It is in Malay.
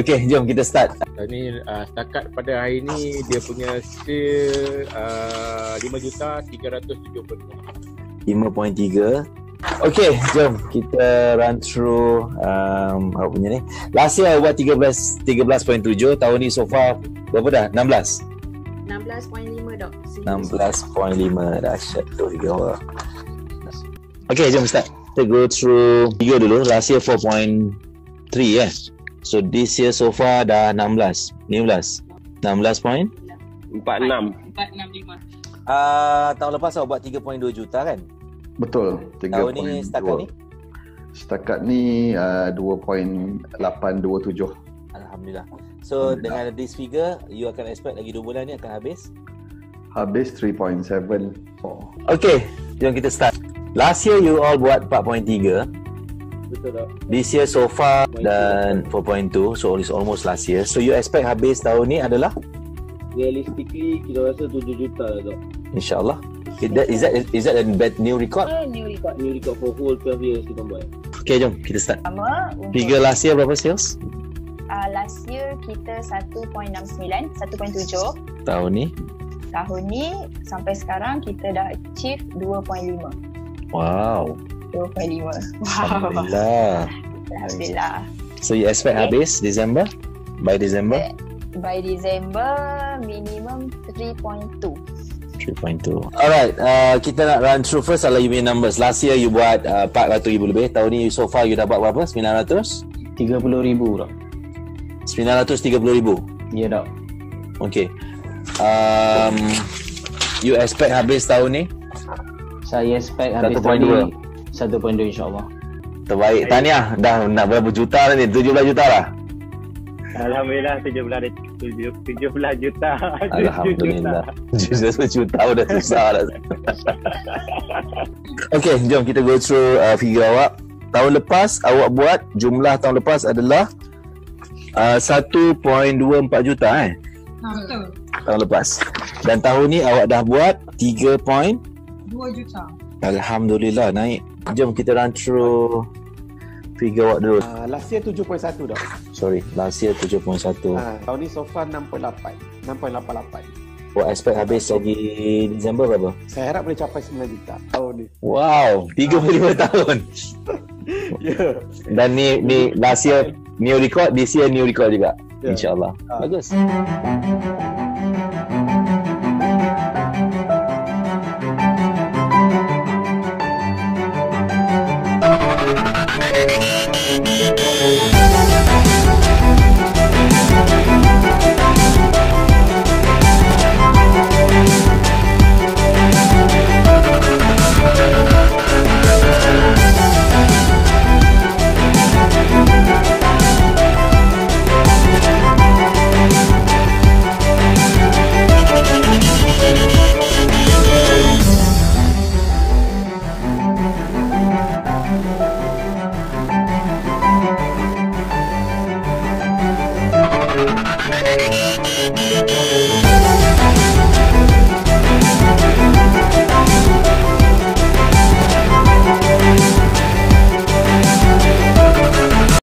Okay, jom kita start. Ini uh, setakat pada hari ini dia punya sale uh, 5 juta 370. 5.3 Okay, jom kita run through um, apa punya ni. Last year buat 13 13.7, tahun ni so far berapa dah? 16. 16.5 dok. 16.5 dahsyat tu tiga orang. Okay, jom start. Kita go through tiga dulu. Last year 4.3 eh. So this year so far dah 16. 15. 16 point. 46. 465. Uh, tahun lepas awak buat 3.2 juta kan? Betul. Tahun ni setakat ni? Setakat ni uh, 2.827. Alhamdulillah. So dengan this figure, you akan expect lagi 2 bulan ni akan habis? Habis 3.74. Okay, jom kita start. Last year you all buat 4.3. Betul tak? This year so far dan 4.2. So it's almost last year. So you expect habis tahun ni adalah? Realistically kita rasa 7 juta lah dok. InsyaAllah. Is that, is that, is that a bad new record? Oh, new record. Ni record for whole 12 years kita buat. Okay, jom kita start. Untuk Figure last year berapa sales? uh, last year kita 1.69, 1.7. Tahun ni? Tahun ni sampai sekarang kita dah achieve 2.5. Wow. 2.5. Wow. Alhamdulillah. Alhamdulillah. So you expect Okay. habis December? By December? By December minimum 3.2. 3.2. Alright, uh, kita nak run through first adalah you punya numbers. Last year you buat uh, 400 ribu lebih. Tahun ni so far you dapat berapa? 900? 30 ribu dok. 930 ribu. Ya dok. Okay. Um, you expect habis tahun ni? Saya expect habis 1.2. tahun ni 1.2 insyaAllah. Terbaik. Tahniah. Dah nak berapa juta dah ni? 17 juta lah. Alhamdulillah 17 17 17 juta. Alhamdulillah. 17 juta udah susah dah. okay, jom kita go through uh, figure awak. Tahun lepas awak buat jumlah tahun lepas adalah uh, 1.24 juta eh. Ha, betul. Tahun lepas. Dan tahun ni awak dah buat 3 point 2 juta. Alhamdulillah naik. Jom kita run through figure awak dulu. Uh, last year 7.1 dah. Sorry, last year 7.1. Uh, tahun ni so far 6.8. 6.88. Awak expect habis lagi Disember berapa? Saya harap boleh capai 9 juta tahun ni. Wow, 35 tahun. Ya. Yeah. Dan ni ni last year new record, this year new record juga. Ya. InsyaAllah. Ah. Bagus.